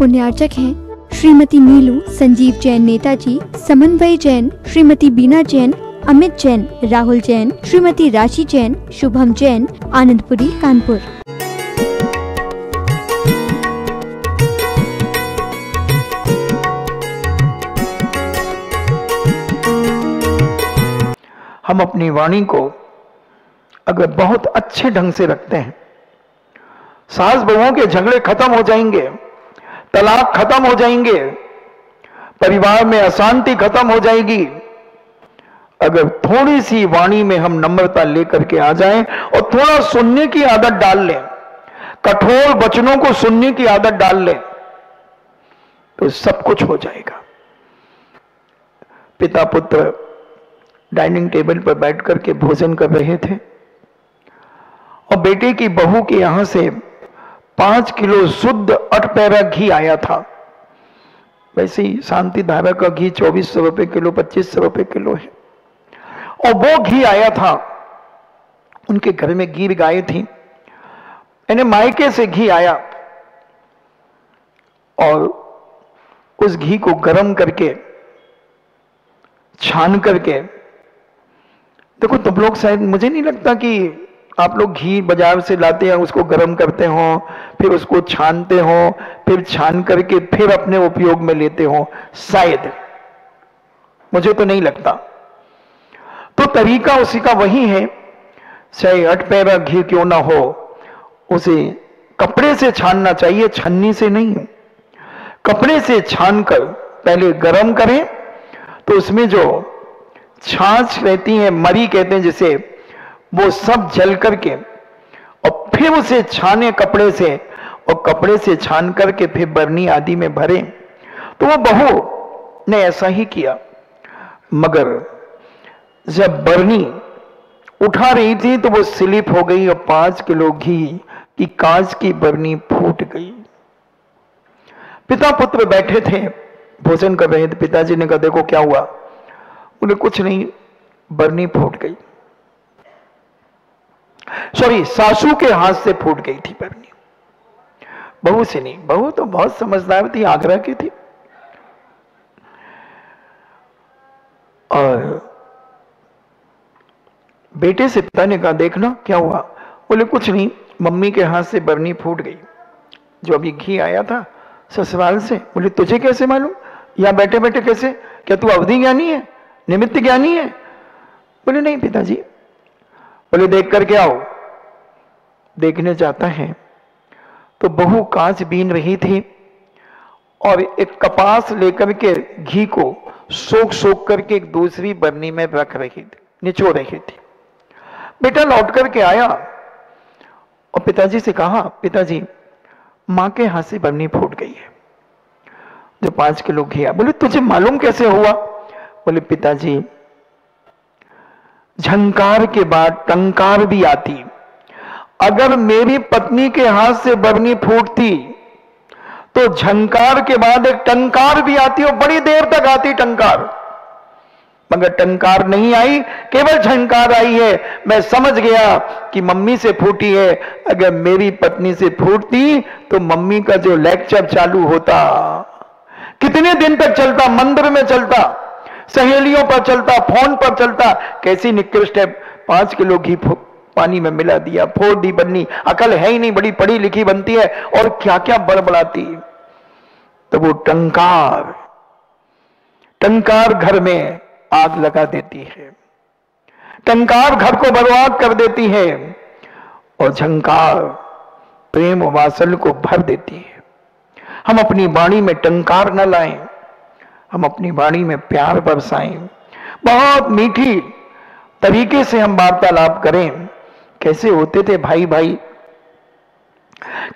पुण्यार्चक हैं श्रीमती नीलू, संजीव जैन नेताजी, समन्वय जैन, श्रीमती बीना जैन, अमित जैन, राहुल जैन, श्रीमती राशि जैन, शुभम जैन, आनंदपुरी, कानपुर। हम अपनी वाणी को अगर बहुत अच्छे ढंग से रखते हैं, सास बहुओं के झगड़े खत्म हो जाएँगे। तलाक खत्म हो जाएँगे, परिवार में अशांति खत्म हो जाएगी। अगर थोड़ी सी वाणी में हम नम्रता लेकर के आ जाएँ और थोड़ा सुनने की आदत डाल लें, कठोर वचनों को सुनने की आदत डाल लें तो सब कुछ हो जाएगा। पिता पुत्र डाइनिंग टेबल पर बैठ करके भोजन कर रहे थे और बेटे की बहू के यहाँ से पाँच किलो शुद्ध अटपैरा घी आया था। वैसे ही शांति धारा का घी चौबीस सौ रुपए किलो, पच्चीस सौ रुपए किलो है। और वो घी आया था। उनके घर में गिर गाय थी। यानी मायके से घी आया। और उस घी को गर्म करके, छान करके, देखो तुम लोग शायद, मुझे नहीं लगता कि आप लोग घी बाज़ार से लाते हैं, उसको गर्म करते हो, फिर उसको छानते हो, फिर छान करके फिर अपने उपयोग में लेते हो, शायद। मुझे तो नहीं लगता। तो तरीका उसी का वही है। चाहे अटपैरा घी क्यों ना हो, उसे कपड़े से छानना चाहिए, छन्नी से नहीं। कपड़े से छान कर पहले गर्म करें तो उसमें जो छाछ रहती है, मरी कहते हैं जिसे वो सब जल करके और फिर उसे छाने कपड़े से और कपड़े से छान करके फिर बरनी आदि में भरे। तो वो बहू ने ऐसा ही किया। मगर जब बरनी उठा रही थी तो वो स्लिप हो गई और पाँच किलो घी की कांच की बरनी फूट गई। पिता पुत्र बैठे थे, भोजन कर रहे थे। पिताजी ने कहा, देखो क्या हुआ? उन्हें कुछ नहीं, बरनी फूट गई। सॉरी सासू के हाथ से फूट गई थी बरनी बहू से नहीं, बहू तो बहुत समझदार थी, आगरा की थी। और बेटे से पिता ने कहा, देखना क्या हुआ? बोले, कुछ नहीं, मम्मी के हाथ से बरनी फूट गई। जो अभी घी आया था ससुराल से, बोले, तुझे कैसे मालूम? या बैठे बैठे कैसे? क्या तू अवधि ज्ञानी है? निमित्त ज्ञानी है? बोले, नहीं पिताजी बोले, देख करके आओ। देखने जाता है। तो बहु कांच बीन रही थी और एक कपास लेकर के घी को सोख सोख करके एक दूसरी बरनी में रख रही थी, निचो रही थी। बेटा लौट करके आया और पिताजी से कहा, पिताजी, माँ के हाथ से बरनी फूट गई है। जो पाँच किलो घी बोले, तुझे मालूम कैसे हुआ? बोले, पिताजी झंकार के बाद टंकार भी आती। अगर मेरी पत्नी के हाथ से बरनी फूटती तो झंकार के बाद एक टंकार भी आती और बड़ी देर तक आती टंकार। मगर टंकार नहीं आई, केवल झंकार आई है। मैं समझ गया कि मम्मी से फूटी है। अगर मेरी पत्नी से फूटती तो मम्मी का जो लेक्चर चालू होता, कितने दिन तक चलता, मंदिर में चलता। सहेलियों पर चलता, फ़ोन पर चलता, कैसी निकृष्ट है। पाँच किलो घी पानी में मिला दिया फोड़ दी बन्नी, अकल है ही नहीं, बड़ी पढ़ी लिखी बनती है, और क्या क्या बड़बड़ाती तो वो टंकार टंकार घर में आग लगा देती है। टंकार घर को बर्बाद कर देती है, और झंकार प्रेम वासल को भर देती है। हम अपनी वाणी में टंकार न लाएँ। हम अपनी वाणी में प्यार बरसाएँ। बहुत मीठी तरीके से हम वार्तालाप करें। कैसे होते थे भाई भाई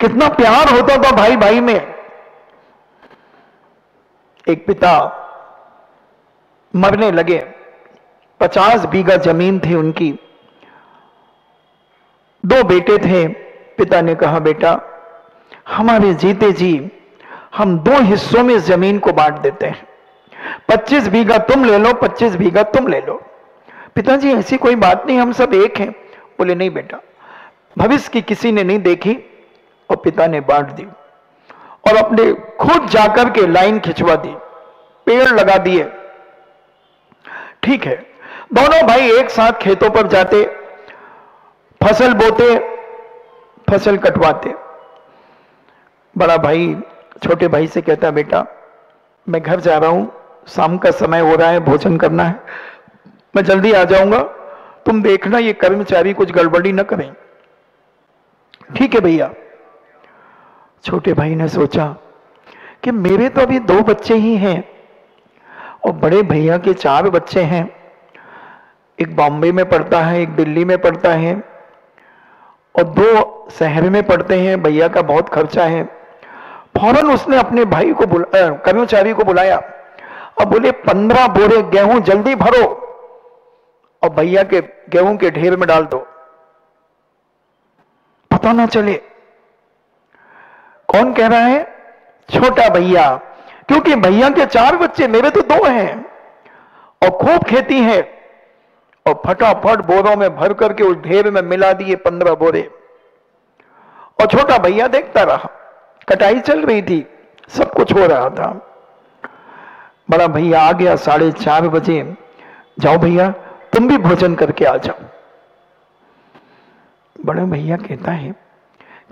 कितना प्यार होता था भाई भाई में। एक पिता मरने लगे। पचास बीघा ज़मीन थी उनकी। दो बेटे थे। पिता ने कहा, बेटा, हमारे जीते जी, हम दो हिस्सों में ज़मीन को बांट देते हैं। पच्चीस बीघा तुम ले लो, पच्चीस बीघा तुम ले लो। पिताजी, ऐसी कोई बात नहीं, हम सब एक हैं। बोले, नहीं बेटा, भविष्य की किसी ने नहीं देखी और पिता ने बांट दी और अपने खुद जाकर के लाइन खिंचवा दी, पेड़ लगा दिए। ठीक है, दोनों भाई एक साथ खेतों पर जाते, फ़सल बोते, फ़सल कटवाते। बड़ा भाई, छोटे भाई से कहता, बेटा, मैं घर जा रहा हूँ शाम का समय हो रहा है, भोजन करना है। मैं जल्दी आ जाऊँगा। तुम देखना ये कर्मचारी कुछ गड़बड़ी न करें। ठीक है भैया। छोटे भाई ने सोचा कि मेरे तो अभी दो बच्चे ही हैं और बड़े भैया के चार बच्चे हैं। एक बॉम्बे में पढ़ता है, एक दिल्ली में पढ़ता है और दो शहर में पढ़ते हैं। भैया का बहुत खर्चा है। फ़ौरन उसने अपने भाई को बुला कर्मचारी को बुलाया। और बोले पंद्रह बोरे गेहूँ जल्दी भरो और भैया के गेहूँ के ढेर में डाल दो। पता ना चले। कौन कह रहा है? छोटा भैया। क्योंकि भैया के चार बच्चे मेरे तो दो हैं और खूब खेती है और फटाफट बोरों में भर करके उस ढेर में मिला दिए पंद्रह बोरे। और छोटा भैया देखता रहा। कटाई चल रही थी, सब कुछ हो रहा था। बड़ा भैया आ गया साढ़े चार बजे। जाओ भैया, तुम भी भोजन करके आ जाओ। बड़े भैया कहता है,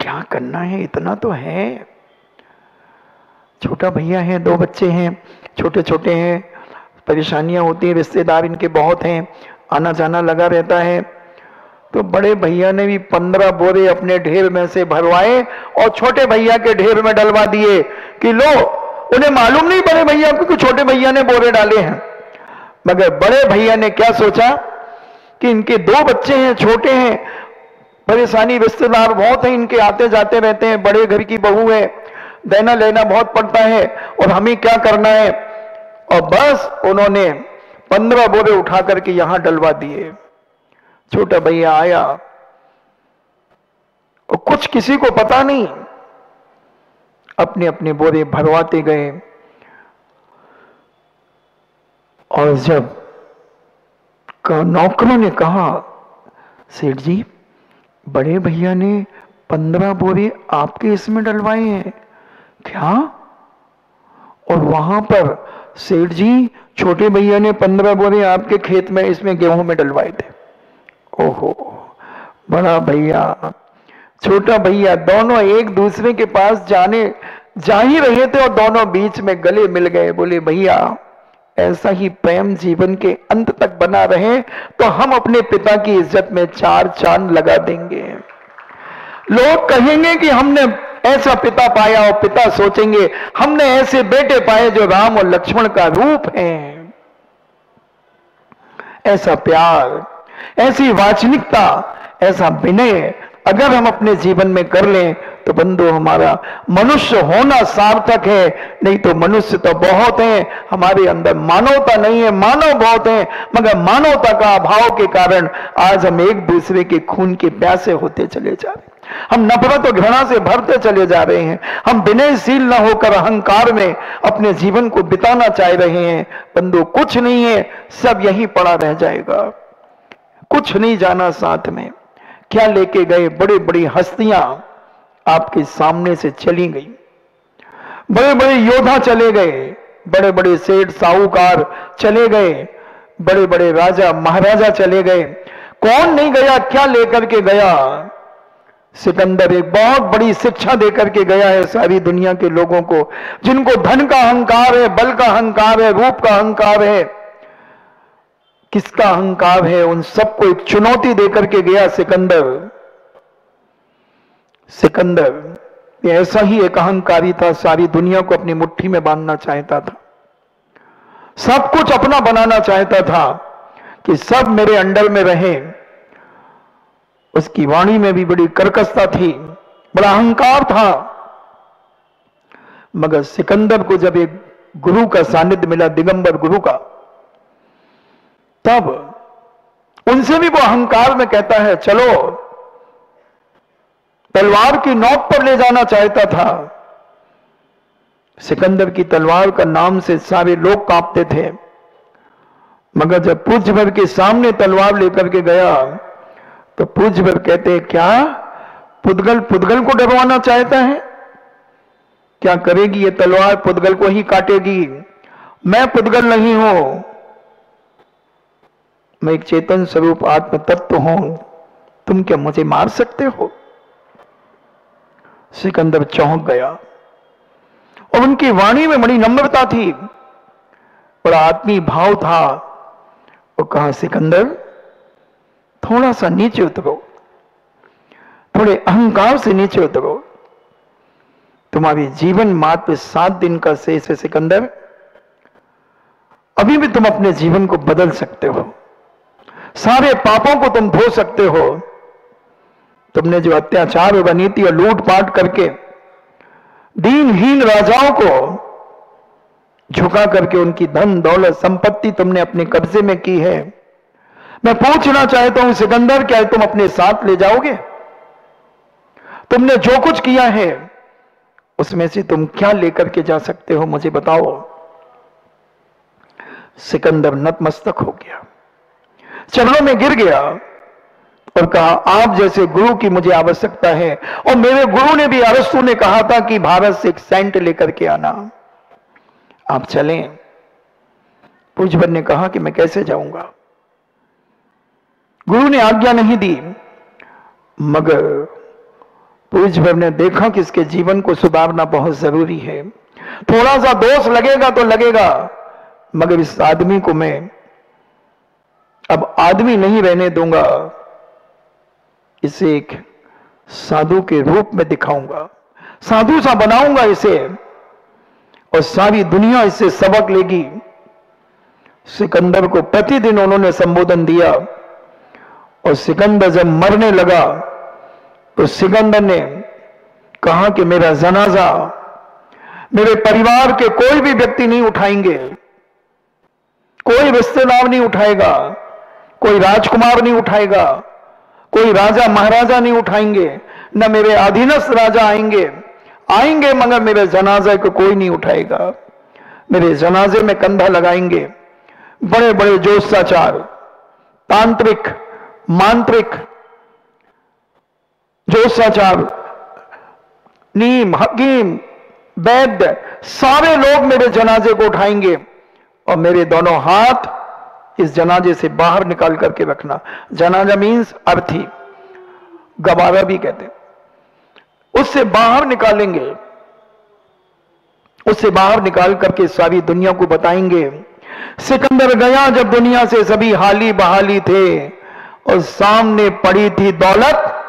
क्या करना है? इतना तो है। छोटा भैया है, दो बच्चे हैं छोटे छोटे हैं, परेशानियाँ होती हैं, रिश्तेदार इनके बहुत हैं आना जाना लगा रहता है। तो बड़े भैया ने भी पंद्रह बोरे अपने ढेर में से भरवाए और छोटे भैया के ढेर में डलवा दिए कि लो उन्हें मालूम नहीं, बड़े भैया क्योंकि छोटे भैया ने बोरे डाले हैं। मगर बड़े भैया ने क्या सोचा कि इनके दो बच्चे हैं, छोटे हैं, परेशानी रिश्तेदार बहुत है, इनके आते जाते रहते हैं, बड़े घर की बहू है, देना लेना बहुत पड़ता है, और हमें क्या करना है? और बस उन्होंने पंद्रह बोरे उठा करके यहाँ डलवा दिए। छोटा भैया आया, और कुछ किसी को पता नहीं अपने अपने बोरे भरवाते गए। और जब नौकरों ने कहा, सेठ जी, बड़े भैया ने पंद्रह बोरे आपके इसमें डलवाए हैं, क्या? और वहाँ पर सेठ जी, छोटे भैया ने पंद्रह बोरे आपके खेत में, इसमें गेहूँ में डलवाए थे। ओहो, बड़ा भैया। छोटा भैया, दोनों एक दूसरे के पास जाने, जा ही रहे थे और दोनों बीच में गले मिल गए। बोले, भैया, ऐसा ही प्रेम जीवन के अंत तक बना रहे तो हम अपने पिता की इज़्ज़त में चार चाँद लगा देंगे। लोग कहेंगे कि हमने ऐसा पिता पाया और पिता सोचेंगे, हमने ऐसे बेटे पाए जो राम और लक्ष्मण का रूप हैं। ऐसा प्यार, ऐसी वाचनिकता, ऐसा विनय अगर हम अपने जीवन में कर लें तो बंधु हमारा मनुष्य होना सार्थक है। नहीं तो मनुष्य तो बहुत है। हमारे अंदर मानवता नहीं है। मानव बहुत है, मगर मानवता का अभाव के कारण आज हम एक दूसरे के खून के प्यासे होते चले जा रहे हम नफरत और घृणा से भरते चले जा रहे हैं। हम विनयशील न होकर अहंकार में अपने जीवन को बिताना चाह रहे हैं। बंधु कुछ नहीं है, सब यहीं पड़ा रह जाएगा। कुछ नहीं जाना साथ में। क्या लेके गए? बड़ी बड़ी हस्तियाँ आपके सामने से चली गई। बड़े बड़े योद्धा चले गए बड़े बड़े सेठ साहूकार चले गए बड़े बड़े राजा, महाराजा चले गए। कौन नहीं गया? क्या लेकर के गया? सिकंदर एक बहुत बड़ी शिक्षा देकर के गया है सारी दुनिया के लोगों को, जिनको धन का अहंकार है, बल का अहंकार है, रूप का अहंकार है। किसका अहंकार है? उन सबको एक चुनौती देकर के गया सिकंदर। सिकंदर ऐसा ही एक अहंकारी था, सारी दुनिया को अपनी मुट्ठी में बांधना चाहता था। सब कुछ अपना बनाना चाहता था कि सब मेरे अंडर में रहे। उसकी वाणी में भी बड़ी कर्कशता थी, बड़ा अहंकार था। मगर सिकंदर को जब एक गुरु का सानिध्य मिला, दिगंबर गुरु का तब उनसे भी वो अहंकार में कहता है, चलो, तलवार की नोक पर ले जाना चाहता था। सिकंदर की तलवार का नाम से सारे लोग कांपते थे। मगर जब पूज्यभर के सामने तलवार लेकर के गया तो पूज्यभर कहते, क्या पुदगल पुदगल को डरवाना चाहता है? क्या करेगी ये तलवार पुद्गल को ही काटेगी? मैं पुद्गल नहीं हूँ। मैं एक चेतन स्वरूप आत्म तत्व हूँ। तुम क्या मुझे मार सकते हो? सिकंदर चौंक गया। और उनकी वाणी में बड़ी नम्रता थी। बड़ा आत्मी भाव था। और कहा, सिकंदर, थोड़ा सा नीचे उतरो। थोड़े अहंकार से नीचे उतरो। तुम्हारी जीवन मात्र सात दिन का शेष है, सिकंदर। अभी भी तुम अपने जीवन को बदल सकते हो। सारे पापों को तुम धो सकते हो। तुमने जो अत्याचार और अनीति और लूटपाट करके दीनहीन राजाओं को झुका करके उनकी धन, दौलत, संपत्ति तुमने अपने कब्जे में की है। मैं पूछना चाहता हूँ सिकंदर क्या तुम अपने साथ ले जाओगे? तुमने जो कुछ किया है, उसमें से तुम क्या लेकर के जा सकते हो? मुझे बताओ। सिकंदर नतमस्तक हो गया। चरणों में गिर गया और कहा, आप जैसे गुरु की मुझे आवश्यकता है। और मेरे गुरु ने भी अरस्तु ने कहा था कि भारत से एक सेंट लेकर के आना। आप चलें। पूजभर ने कहा कि मैं कैसे जाऊँगा? गुरु ने आज्ञा नहीं दी, मगर पूजभर ने देखा कि इसके जीवन को सुधारना बहुत ज़रूरी है। थोड़ा सा दोष लगेगा तो लगेगा, मगर इस आदमी को मैं अब आदमी नहीं रहने दूँगा, इसे एक साधु के रूप में दिखाऊँगा। साधु सा बनाऊँगा इसे, और सारी दुनिया इससे सबक लेगी। सिकंदर को प्रतिदिन उन्होंने संबोधन दिया, और सिकंदर जब मरने लगा तो सिकंदर ने कहा कि मेरा जनाजा, मेरे परिवार के कोई भी व्यक्ति नहीं उठाएँगे, कोई रिश्तेदार नहीं उठाएगा। कोई राजकुमार नहीं उठाएगा, कोई राजा महाराजा नहीं उठाएँगे, न मेरे अधीनस्थ राजा आएँगे आएँगे मगर मेरे जनाजे को कोई नहीं उठाएगा। मेरे जनाजे में कंधा लगाएँगे बड़े बड़े जोशाचार, तांत्रिक, मांत्रिक, जोशाचार, नीम, हकीम, वैद्य, सारे लोग मेरे जनाजे को उठाएँगे और मेरे दोनों हाथ इस जनाजे से बाहर निकाल करके रखना। जनाजा मीन्स अर्थी। गबारा भी कहते उससे बाहर निकालेंगे। उससे बाहर निकाल करके सारी दुनिया को बताएँगे। सिकंदर गया जब दुनिया से सभी हाली बहाली थे। और सामने पड़ी थी दौलत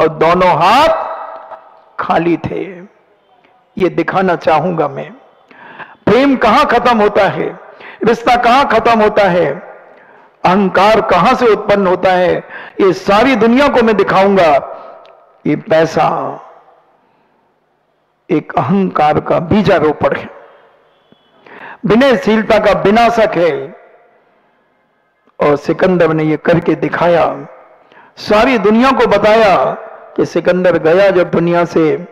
और दोनों हाथ खाली थे। ये दिखाना चाहूँगा मैं। प्रेम कहाँ खत्म होता है? रिश्ता कहाँ खत्म होता है? अहंकार कहाँ से उत्पन्न होता है? ये सारी दुनिया को मैं दिखाऊँगा। ये पैसा, एक अहंकार का बीजारोपण है। विनयशीलता का विनाशक है। और सिकंदर ने यह करके दिखाया। सारी दुनिया को बताया कि सिकंदर गया जब दुनिया से।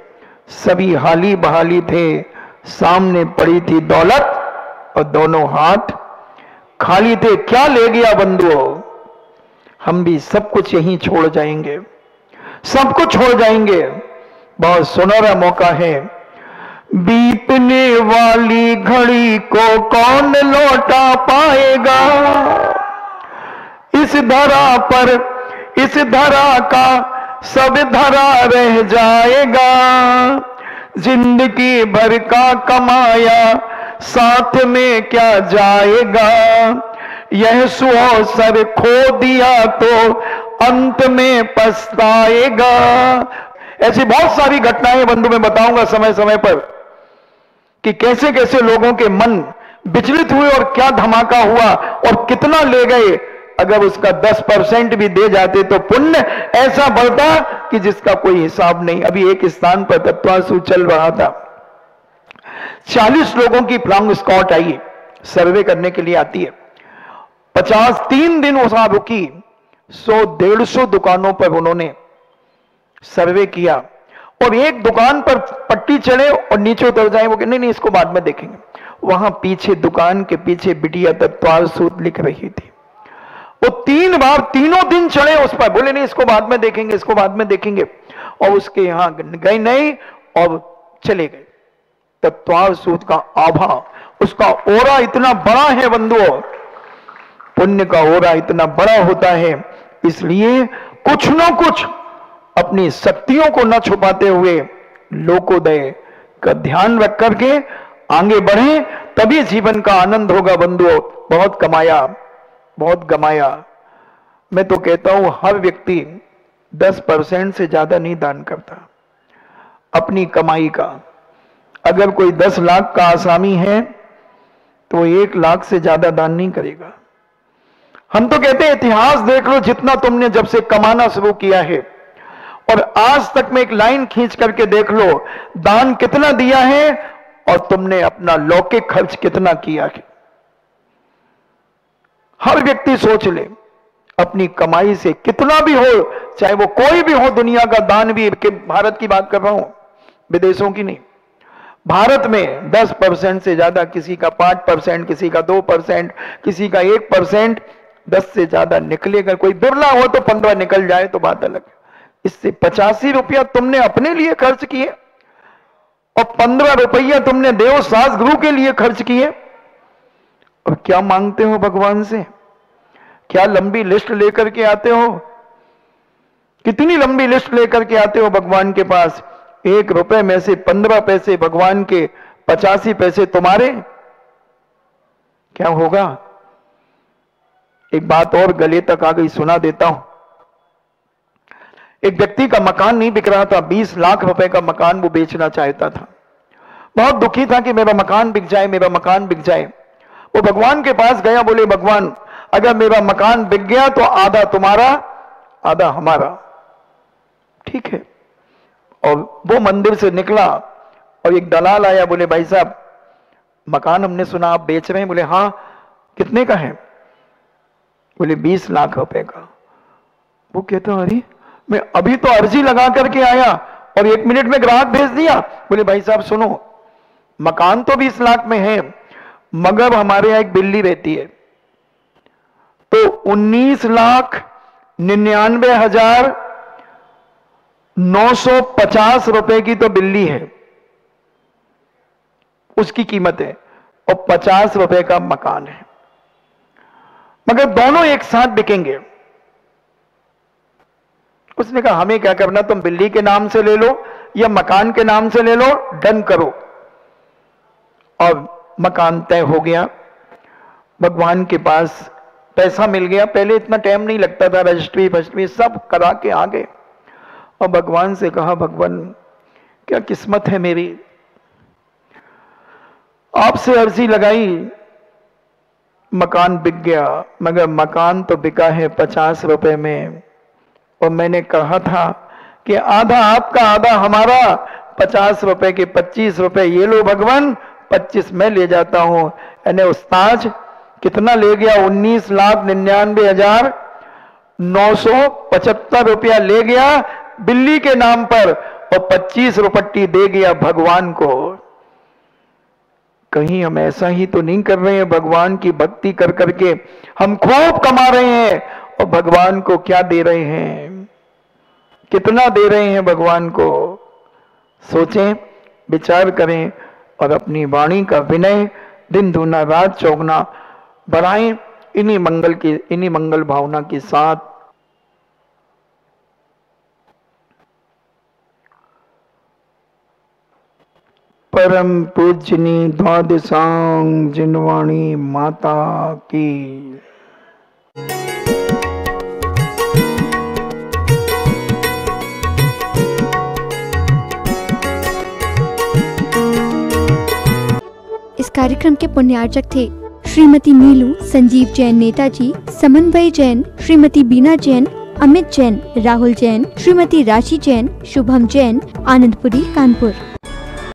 सभी हाली बहाली थे। सामने पड़ी थी दौलत। और दोनों हाथ खाली थे। क्या ले गया बंधुओं हम भी सब कुछ यहीं छोड़ जाएँगे। सब कुछ छोड़ जाएँगे। बहुत सुनहरा मौका है। बीतने वाली घड़ी को कौन लौटा पाएगा? इस धरा पर, इस धरा का सब धरा रह जाएगा। ज़िंदगी भर का कमाया साथ में क्या जाएगा? यह सुअवसर खो दिया तो अंत में पछताएगा। ऐसी बहुत सारी घटनाएँ बंधु में बताऊँगा समय समय पर कि कैसे कैसे लोगों के मन विचलित हुए और क्या धमाका हुआ और कितना ले गए। अगर उसका 10 परसेंट भी दे जाते तो पुण्य। ऐसा बढ़ता कि जिसका कोई हिसाब नहीं। अभी एक स्थान पर तत्वासु चल रहा था। चालीस लोगों की फ्लांग स्कॉट आई सर्वे करने के लिए आती है। पचास तीन दिन वो साहब रुकी, सौ डेढ़ सौ दुकानों पर उन्होंने सर्वे किया। और एक दुकान पर पट्टी चढ़े और नीचे उतर जाए, वो नहीं नहीं, इसको बाद में देखेंगे। वहाँ पीछे दुकान के पीछे बिटिया तत्वाल सूत लिख रही थी। वो तीन बार, तीनों दिन चढ़े उस पर, बोले, नहीं, इसको बाद में देखेंगे, इसको बाद में देखेंगे। और उसके यहाँ गए नहीं, और चले गए। तत्वार सूत का आभा। उसका ओरा इतना बड़ा है बंधुओं, पुण्य का ओरा इतना बड़ा होता है, इसलिए कुछ ना कुछ अपनी शक्तियों को न छुपाते हुए लोकोदय का ध्यान रख करके आगे बढ़े, तभी जीवन का आनंद होगा बंधुओं। बहुत कमाया, बहुत गमाया। मैं तो कहता हूँ, हर व्यक्ति 10 परसेंट से ज़्यादा नहीं दान करता, अपनी कमाई का। अगर कोई 10 लाख का आसामी है तो एक लाख से ज़्यादा दान नहीं करेगा। हम तो कहते हैं, इतिहास देख लो जितना तुमने जब से कमाना शुरू किया है। और आज तक में एक लाइन खींच करके देख लो, दान कितना दिया है और तुमने अपना लौकिक खर्च कितना किया है। हर व्यक्ति सोच ले, अपनी कमाई से कितना भी हो, चाहे वो कोई भी हो, दुनिया का दान भी भारत की बात कर रहा हूँ, विदेशों की नहीं। भारत में 10 परसेंट से ज़्यादा किसी का 5 परसेंट, किसी का 2 परसेंट, किसी का 1 परसेंट दस से ज़्यादा निकलेगा कोई बिरला हो तो पंद्रह निकल जाए तो बात अलग इससे पचासी रुपया तुमने अपने लिए खर्च किए और पंद्रह रुपया तुमने देव सास गुरु के लिए खर्च किए। और क्या मांगते हो भगवान से? क्या लंबी लिस्ट लेकर के आते हो? कितनी लंबी लिस्ट लेकर के आते हो भगवान के पास? एक रुपए में से पंद्रह पैसे भगवान के पचासी पैसे तुम्हारे? क्या होगा? एक बात और गले तक आ गई, सुना देता हूँ। एक व्यक्ति का मकान नहीं बिक रहा था, बीस लाख रुपए का मकान वो बेचना चाहता था। बहुत दुखी था कि मेरा मकान बिक जाए, मेरा मकान बिक जाए। वो भगवान के पास गया, बोले, भगवान, अगर मेरा मकान बिक गया तो आधा तुम्हारा, आधा हमारा। ठीक है। और वो मंदिर से निकला और एक दलाल आया, बोले, भाई साहब, मकान हमने सुना, आप बेच रहे हैं? बोले हाँ कितने का है? बोले, बीस लाख रुपए का। वो कहता, अरे, मैं अभी तो अर्जी लगा करके आया और एक मिनट में ग्राहक भेज दिया। बोले, भाई साहब, सुनो, मकान तो बीस लाख में है, मगर हमारे यहाँ एक बिल्ली रहती है। तो उन्नीस लाख निन्यानवे हज़ार नौ सौ पचास रुपए की तो बिल्ली है। उसकी कीमत है और पचास रुपए का मकान है। मगर दोनों एक साथ बिकेंगे। उसने कहा, हमें क्या करना, तुम बिल्ली के नाम से ले लो या मकान के नाम से ले लो, डन करो। और मकान तय हो गया। भगवान के पास पैसा मिल गया। पहले इतना टाइम नहीं लगता था, रजिस्ट्री, फजिस्ट्री सब करा के आ गए। और भगवान से कहा, भगवान, क्या किस्मत है मेरी? आपसे अर्जी लगाई, मकान बिक गया, मगर मकान तो बिका है पचास रुपए में। और मैंने कहा था कि आधा आपका, आधा हमारा, पचास रुपए के पच्चीस रुपए ये लो भगवान, पच्चीस मैं ले जाता हूँ। यानी उस्ताज कितना ले गया? उन्नीस लाख निन्यानवे हज़ार नौ सौ पचहत्तर रुपया ले गया बिल्ली के नाम पर और पच्चीस रुपट्टी दे गया भगवान को। कहीं हम ऐसा ही तो नहीं कर रहे हैं? भगवान की भक्ति कर करके हम खूब कमा रहे हैं और भगवान को क्या दे रहे हैं? कितना दे रहे हैं भगवान को? सोचें, विचार करें और अपनी वाणी का विनय दिन धुना रात चौगना बढ़ाएँ। इन्हीं मंगल की, इन्हीं मंगल भावना के साथ परम पूजनी द्वादशांग जिनवाणी माता की। इस कार्यक्रम के पुण्यार्चक थे श्रीमती नीलू, संजीव जैन नेताजी, समन्वय जैन, श्रीमती बीना जैन, अमित जैन, राहुल जैन, श्रीमती राशि जैन, शुभम जैन, आनंदपुरी, कानपुर।